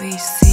we see.